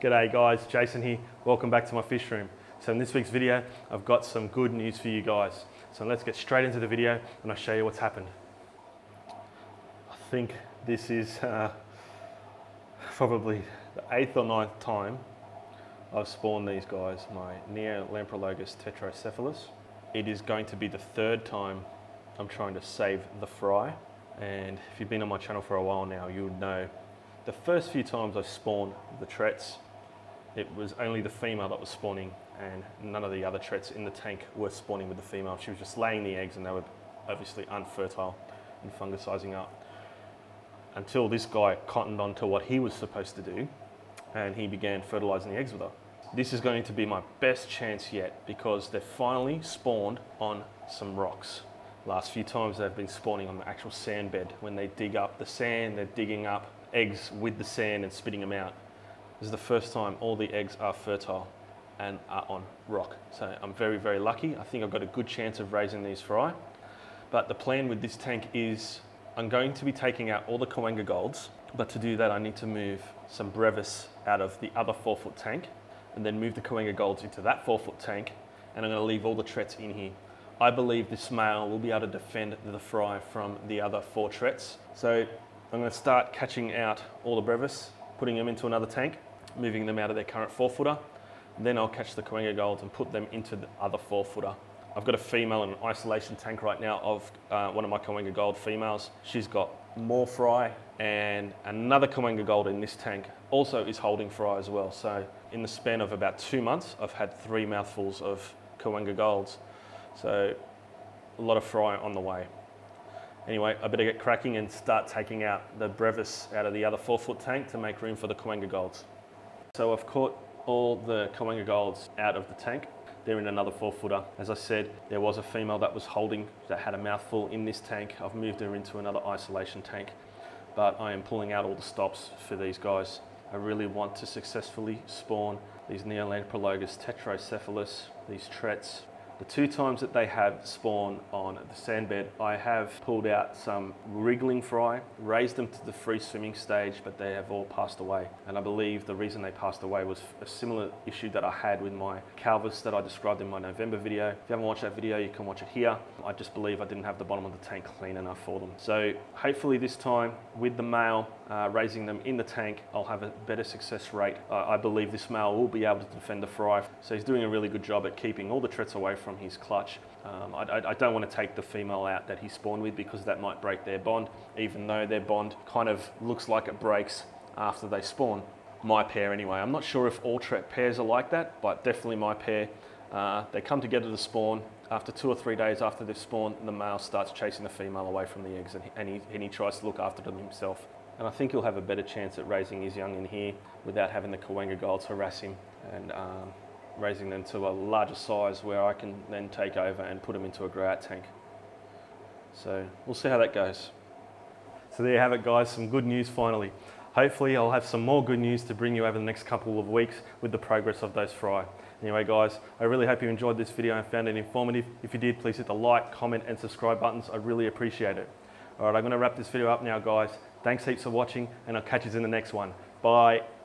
G'day guys, Jason here. Welcome back to my fish room. So in this week's video, I've got some good news for you guys. So let's get straight into the video and I'll show you what's happened. I think this is uh, probably the eighth or ninth time I've spawned these guys, my Neolamprologus tretocephalus. It is going to be the third time I'm trying to save the fry. And if you've been on my channel for a while now, you would know the first few times I spawned the trets, it was only the female that was spawning and none of the other trets in the tank were spawning with the female. She was just laying the eggs and they were obviously unfertile and fungicizing up. Until this guy cottoned on to what he was supposed to do and he began fertilizing the eggs with her. This is going to be my best chance yet because they've finally spawned on some rocks. Last few times they've been spawning on the actual sand bed. When they dig up the sand, they're digging up eggs with the sand and spitting them out. This is the first time all the eggs are fertile and are on rock. So I'm very, very lucky. I think I've got a good chance of raising these fry. But the plan with this tank is I'm going to be taking out all the Kawanga Golds, but to do that I need to move some Brevis out of the other four foot tank and then move the Kawanga Golds into that four foot tank and I'm going to leave all the trets in here. I believe this male will be able to defend the fry from the other four trets. So I'm going to start catching out all the Brevis, putting them into another tank moving them out of their current four footer. Then I'll catch the Kawanga Golds and put them into the other four footer. I've got a female in an isolation tank right now of uh, one of my Kawanga Gold females. She's got more fry and another Kawanga Gold in this tank also is holding fry as well. So in the span of about two months, I've had three mouthfuls of Kawanga Golds. So a lot of fry on the way. Anyway, I better get cracking and start taking out the Brevis out of the other four foot tank to make room for the Kawanga Golds. So I've caught all the Kawanga Golds out of the tank. They're in another four footer. As I said, there was a female that was holding, that had a mouthful in this tank. I've moved her into another isolation tank, but I am pulling out all the stops for these guys. I really want to successfully spawn these Neolamprologus tretocephalus, these trets, the two times that they have spawned on the sandbed, I have pulled out some wriggling fry, raised them to the free swimming stage, but they have all passed away. And I believe the reason they passed away was a similar issue that I had with my Calvus that I described in my November video. If you haven't watched that video, you can watch it here. I just believe I didn't have the bottom of the tank clean enough for them. So hopefully this time with the male uh, raising them in the tank, I'll have a better success rate. Uh, I believe this male will be able to defend the fry. So he's doing a really good job at keeping all the trets away from his clutch. Um, I, I, don't want to take the female out that he spawned with because that might break their bond, even though their bond kind of looks like it breaks after they spawn. My pair anyway. I'm not sure if all tret pairs are like that, but definitely my pair. Uh, they come together to spawn. After two or three days after they've spawned, the male starts chasing the female away from the eggs and he, and he, and he tries to look after them himself. And I think he'll have a better chance at raising his young in here without having the Kawanga Golds harass him and um, raising them to a larger size where I can then take over and put them into a grow out tank. So we'll see how that goes. So there you have it guys, some good news finally. Hopefully I'll have some more good news to bring you over the next couple of weeks with the progress of those fry. Anyway guys, I really hope you enjoyed this video and found it informative. If you did, please hit the like, comment and subscribe buttons. I really appreciate it. All right, I'm gonna wrap this video up now guys. Thanks heaps for watching and I'll catch you in the next one. Bye.